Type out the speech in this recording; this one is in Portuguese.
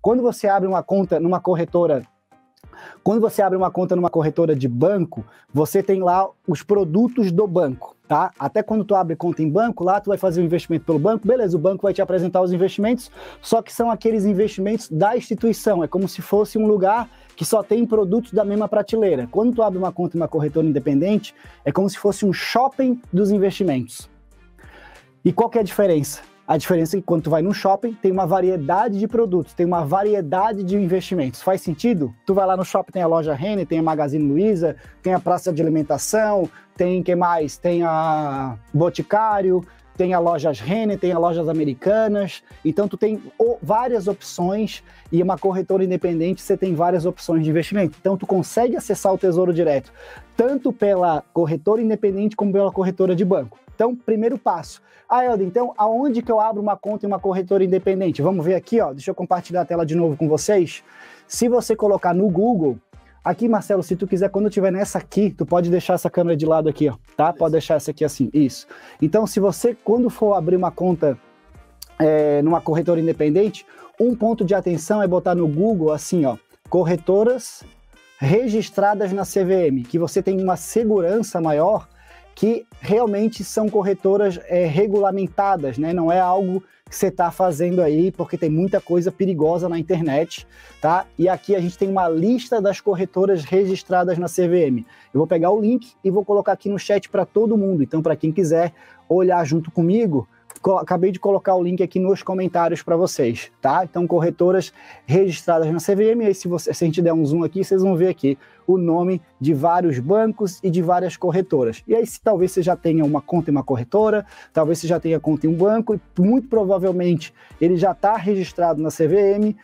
Quando você abre uma conta numa corretora quando você abre uma conta numa corretora de banco, você tem lá os produtos do banco, tá? Até quando tu abre conta em banco, lá tu vai fazer um investimento pelo banco, beleza, o banco vai te apresentar os investimentos, só que são aqueles investimentos da instituição, é como se fosse um lugar que só tem produtos da mesma prateleira. Quando tu abre uma conta em uma corretora independente, é como se fosse um shopping dos investimentos. E qual que é a diferença? A diferença é que quando tu vai num shopping, tem uma variedade de produtos, tem uma variedade de investimentos. Faz sentido? Tu vai lá no shopping, tem a loja Renner, tem a Magazine Luiza, tem a praça de alimentação, tem que mais? Tem a Boticário, tem a lojas Renner, tem a lojas americanas. Então tu tem várias opções e uma corretora independente você tem várias opções de investimento. Então tu consegue acessar o Tesouro Direto tanto pela corretora independente como pela corretora de banco. Então, primeiro passo. Ah, Elder, então aonde que eu abro uma conta em uma corretora independente? Vamos ver aqui, ó. Deixa eu compartilhar a tela de novo com vocês. Se você colocar no Google, aqui, Marcelo, se tu quiser, quando eu estiver nessa aqui, tu pode deixar essa câmera de lado aqui, ó, tá? Pode deixar essa aqui assim, isso. Então, se você, quando for abrir uma conta é, numa corretora independente, um ponto de atenção é botar no Google assim, ó, corretoras registradas na CVM, que você tem uma segurança maior que realmente são corretoras é, regulamentadas, né? Não é algo que você está fazendo aí, porque tem muita coisa perigosa na internet, tá? E aqui a gente tem uma lista das corretoras registradas na CVM. Eu vou pegar o link e vou colocar aqui no chat para todo mundo. Então, para quem quiser olhar junto comigo, acabei de colocar o link aqui nos comentários para vocês, tá? Então, corretoras registradas na CVM, aí se, você, se a gente der um zoom aqui, vocês vão ver aqui o nome de vários bancos e de várias corretoras. E aí, se talvez você já tenha uma conta em uma corretora, talvez você já tenha conta em um banco, e muito provavelmente ele já está registrado na CVM,